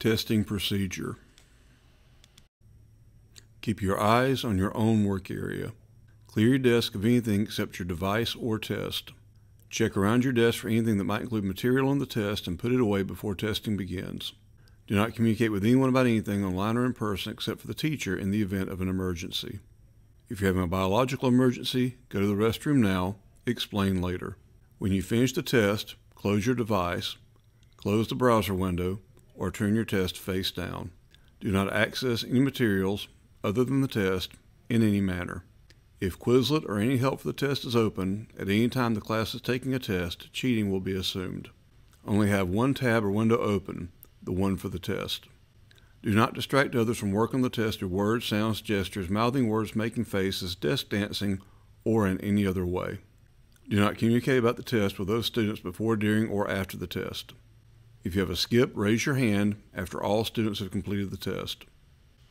Testing procedure. Keep your eyes on your own work area. Clear your desk of anything except your device or test. Check around your desk for anything that might include material on the test and put it away before testing begins. Do not communicate with anyone about anything online or in person except for the teacher in the event of an emergency. If you're having a biological emergency, go to the restroom now, explain later. When you finish the test, close your device, close the browser window, or turn your test face down. Do not access any materials other than the test in any manner. If Quizlet or any help for the test is open, at any time the class is taking a test, cheating will be assumed. Only have one tab or window open, the one for the test. Do not distract others from work on the test through words, sounds, gestures, mouthing words, making faces, desk dancing, or in any other way. Do not communicate about the test with those students before, during, or after the test. If you have a skip, raise your hand after all students have completed the test.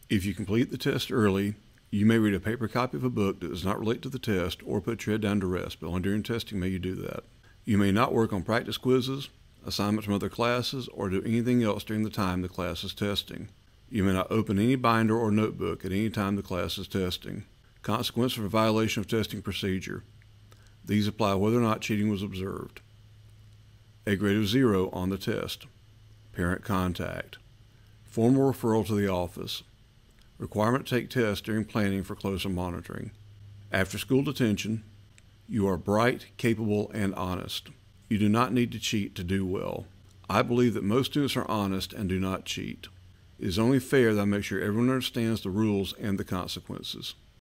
If you complete the test early, you may read a paper copy of a book that does not relate to the test or put your head down to rest, but only during testing may you do that. You may not work on practice quizzes, assignments from other classes, or do anything else during the time the class is testing. You may not open any binder or notebook at any time the class is testing. Consequences for violation of testing procedure. These apply whether or not cheating was observed. A grade of zero on the test. Parent contact. Formal referral to the office. Requirement to take tests during planning for closer monitoring. After school detention. You are bright, capable, and honest. You do not need to cheat to do well. I believe that most students are honest and do not cheat. It is only fair that I make sure everyone understands the rules and the consequences.